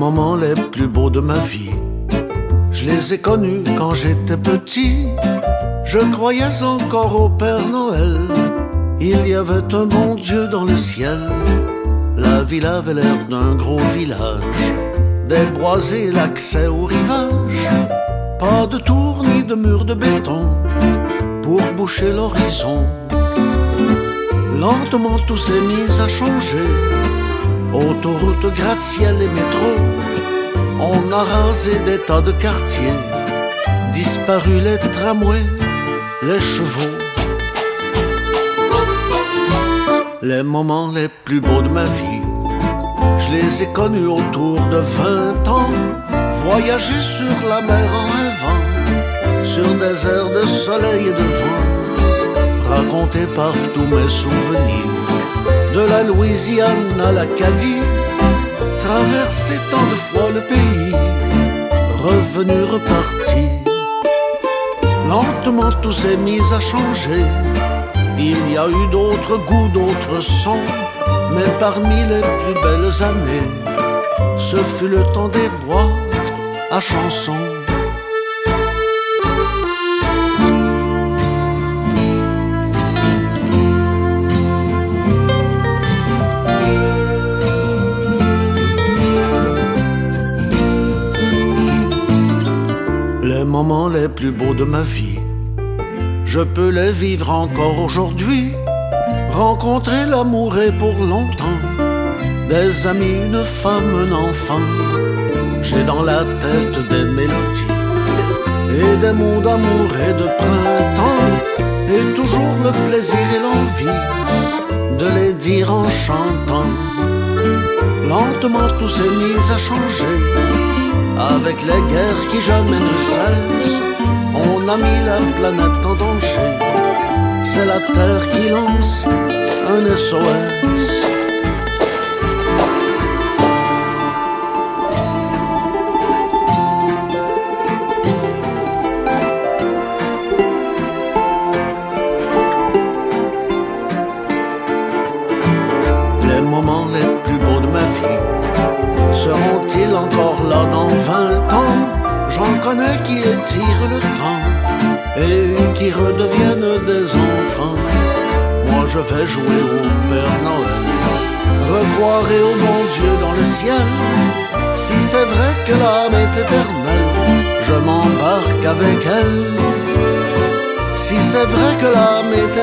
moments les plus beaux de ma vie, je les ai connus quand j'étais petit. Je croyais encore au Père Noël. Il y avait un bon Dieu dans le ciel. La ville avait l'air d'un gros village. Des boisés, l'accès au rivage. Pas de tour ni de mur de béton pour boucher l'horizon. Lentement tout s'est mis à changer. Autoroute, gratte-ciel et métro. On a rasé des tas de quartiers. Disparu les tramways, les chevaux. Les moments les plus beaux de ma vie, je les ai connus autour de 20 ans. Voyager sur la mer en rêvant, sur des airs de soleil et de vent. Raconter par tous mes souvenirs, de la Louisiane à l'Acadie. Traverser tant de fois le pays, revenu reparti. Lentement tout s'est mis à changer. Il y a eu d'autres goûts, d'autres sons, mais parmi les plus belles années, ce fut le temps des boîtes à chansons. Moments les plus beaux de ma vie je peux les vivre encore aujourd'hui. Rencontrer l'amour et pour longtemps. Des amis, une femme, un enfant. J'ai dans la tête des mélodies et des mots d'amour et de printemps. Et toujours le plaisir et l'envie de les dire en chantant. Lentement tout s'est mis à changer avec les guerres qui jamais ne cessent on a mis la planète en danger. C'est la Terre qui lance un SOS. Encore là dans 20 ans? J'en connais qui étirent le temps et qui redeviennent des enfants. Moi je vais jouer au Père Noël, recroire au bon Dieu dans le ciel. Si c'est vrai que l'âme est éternelle, je m'embarque avec elle. Si c'est vrai que l'âme est